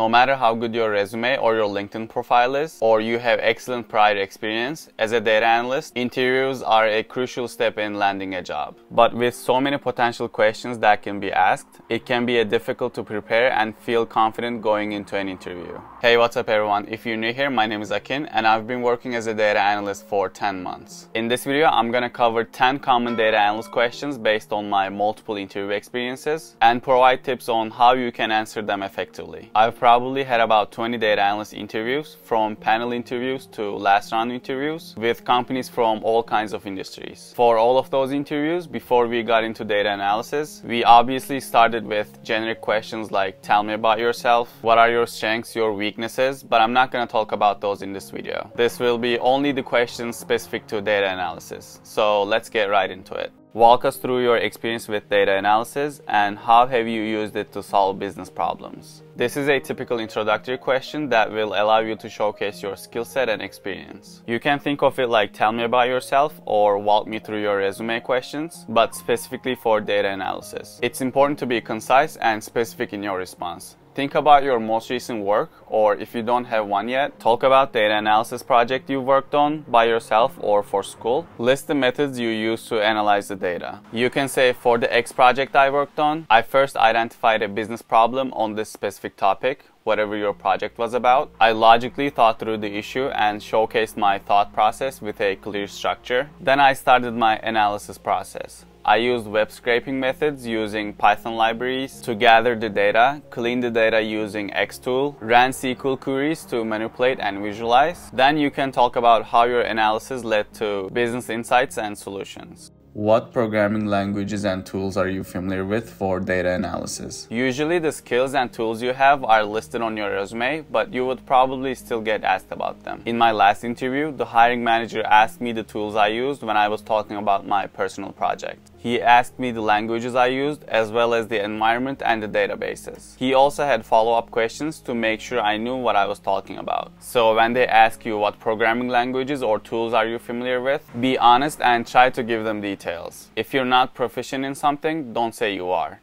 No matter how good your resume or your LinkedIn profile is, or you have excellent prior experience, as a data analyst, interviews are a crucial step in landing a job. But with so many potential questions that can be asked, it can be difficult to prepare and feel confident going into an interview. Hey, what's up everyone? If you're new here, my name is Akin and I've been working as a data analyst for 10 months. In this video, I'm gonna cover 10 common data analyst questions based on my multiple interview experiences and provide tips on how you can answer them effectively. I've probably had about 20 data analyst interviews from panel interviews to last round interviews with companies from all kinds of industries. For all of those interviews, before we got into data analysis, we obviously started with generic questions like tell me about yourself, what are your strengths, your weaknesses, but I'm not going to talk about those in this video. This will be only the questions specific to data analysis. So let's get right into it. Walk us through your experience with data analysis and how have you used it to solve business problems. This is a typical introductory question that will allow you to showcase your skill set and experience. You can think of it like tell me about yourself or walk me through your resume questions, but specifically for data analysis. It's important to be concise and specific in your response. Think about your most recent work, or if you don't have one yet, talk about data analysis project you worked on by yourself or for school. List the methods you use to analyze the data. You can say, for the X project I worked on, I first identified a business problem on this specific topic, whatever your project was about. I logically thought through the issue and showcased my thought process with a clear structure. Then I started my analysis process. I used web scraping methods using Python libraries to gather the data, clean the data using Xtool, ran SQL queries to manipulate and visualize. Then you can talk about how your analysis led to business insights and solutions. What programming languages and tools are you familiar with for data analysis? Usually the skills and tools you have are listed on your resume, but you would probably still get asked about them. In my last interview, the hiring manager asked me the tools I used when I was talking about my personal project. He asked me the languages I used as well as the environment and the databases. He also had follow-up questions to make sure I knew what I was talking about. So when they ask you what programming languages or tools are you familiar with, be honest and try to give them details. If you're not proficient in something, don't say you are.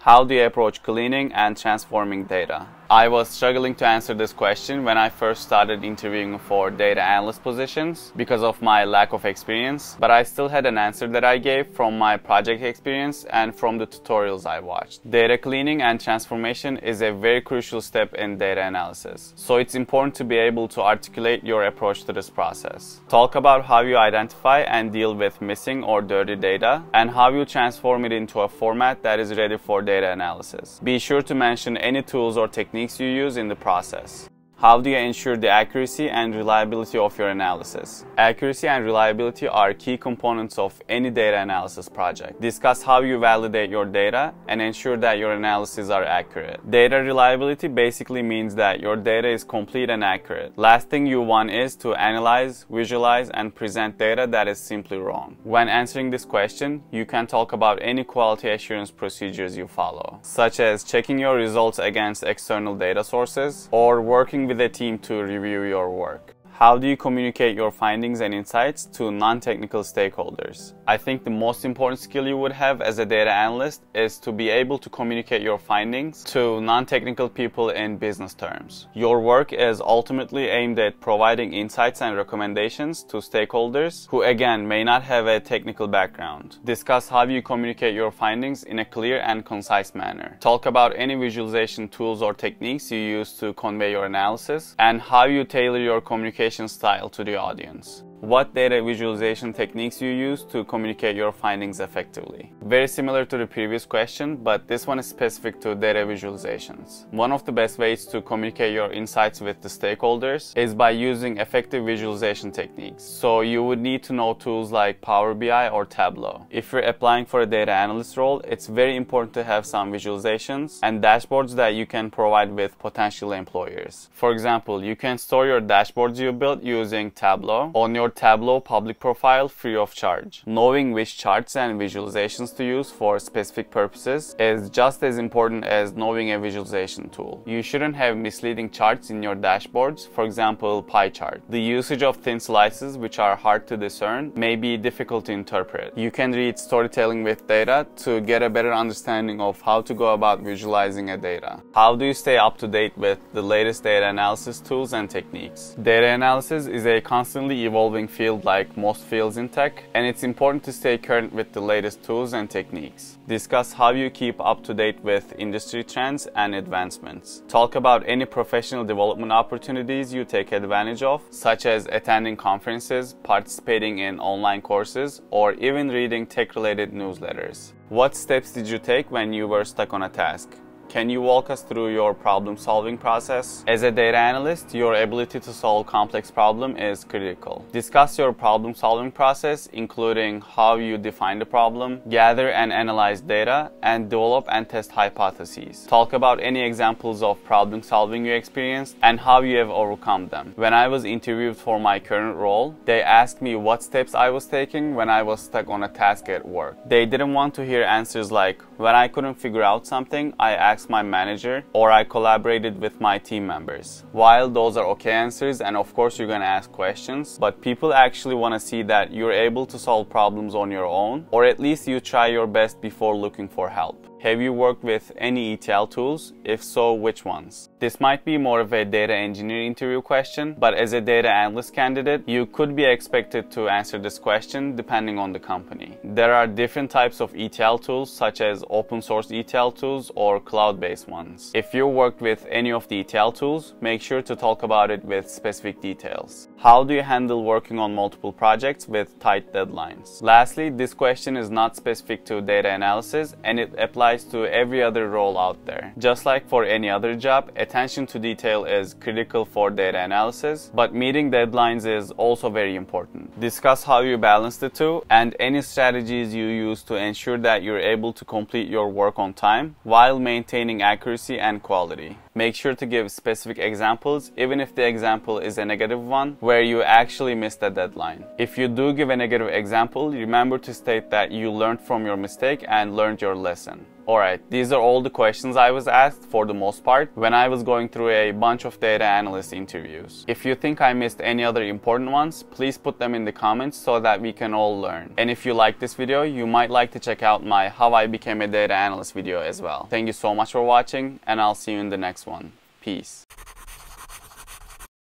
How do you approach cleaning and transforming data? I was struggling to answer this question when I first started interviewing for data analyst positions because of my lack of experience, but I still had an answer that I gave from my project experience and from the tutorials I watched. Data cleaning and transformation is a very crucial step in data analysis, so it's important to be able to articulate your approach to this process. Talk about how you identify and deal with missing or dirty data and how you transform it into a format that is ready for data analysis. Be sure to mention any tools or techniques techniques you use in the process. How do you ensure the accuracy and reliability of your analysis? Accuracy and reliability are key components of any data analysis project. Discuss how you validate your data and ensure that your analyses are accurate. Data reliability basically means that your data is complete and accurate. Last thing you want is to analyze, visualize, and present data that is simply wrong. When answering this question, you can talk about any quality assurance procedures you follow, such as checking your results against external data sources or working with the team to review your work. How do you communicate your findings and insights to non-technical stakeholders? I think the most important skill you would have as a data analyst is to be able to communicate your findings to non-technical people in business terms. Your work is ultimately aimed at providing insights and recommendations to stakeholders who again may not have a technical background. Discuss how you communicate your findings in a clear and concise manner. Talk about any visualization tools or techniques you use to convey your analysis and how you tailor your communication style to the audience what data visualization techniques you use to communicate your findings effectively. Very similar to the previous question, but this one is specific to data visualizations. One of the best ways to communicate your insights with the stakeholders is by using effective visualization techniques. So you would need to know tools like Power BI or Tableau. If you're applying for a data analyst role, it's very important to have some visualizations and dashboards that you can provide with potential employers. For example, you can store your dashboards you built using Tableau on your Tableau public profile free of charge. Knowing which charts and visualizations to use for specific purposes is just as important as knowing a visualization tool. You shouldn't have misleading charts in your dashboards, for example, pie chart. The usage of thin slices, which are hard to discern, may be difficult to interpret. You can read Storytelling with Data to get a better understanding of how to go about visualizing a data. How do you stay up to date with the latest data analysis tools and techniques? Data analysis is a constantly evolving field like most fields in tech, and it's important to stay current with the latest tools and techniques. Discuss how you keep up to date with industry trends and advancements. Talk about any professional development opportunities you take advantage of, such as attending conferences, participating in online courses, or even reading tech related newsletters. What steps did you take when you were stuck on a task? Can you walk us through your problem solving process? As a data analyst, your ability to solve complex problem is critical. Discuss your problem solving process, including how you define the problem, gather and analyze data, and develop and test hypotheses. Talk about any examples of problem solving you experienced and how you have overcome them. When I was interviewed for my current role, they asked me what steps I was taking when I was stuck on a task at work. They didn't want to hear answers like, when I couldn't figure out something, I asked my manager or I collaborated with my team members. While those are okay answers and of course you're gonna ask questions, but people actually wanna see that you're able to solve problems on your own or at least you try your best before looking for help. Have you worked with any ETL tools? If so, which ones? This might be more of a data engineer interview question, but as a data analyst candidate, you could be expected to answer this question depending on the company. There are different types of ETL tools such as open source ETL tools or cloud-based ones. If you worked with any of the ETL tools, make sure to talk about it with specific details. How do you handle working on multiple projects with tight deadlines? Lastly, this question is not specific to data analysis and it applies applies to every other role out there. Just like for any other job, attention to detail is critical for data analysis, but meeting deadlines is also very important. Discuss how you balance the two and any strategies you use to ensure that you're able to complete your work on time while maintaining accuracy and quality. Make sure to give specific examples, even if the example is a negative one, where you actually missed a deadline. If you do give a negative example, remember to state that you learned from your mistake and learned your lesson. Alright, these are all the questions I was asked for the most part when I was going through a bunch of data analyst interviews. If you think I missed any other important ones, please put them in the comments so that we can all learn. And if you like this video, you might like to check out my how I became a data analyst video as well. Thank you so much for watching and I'll see you in the next one. Peace.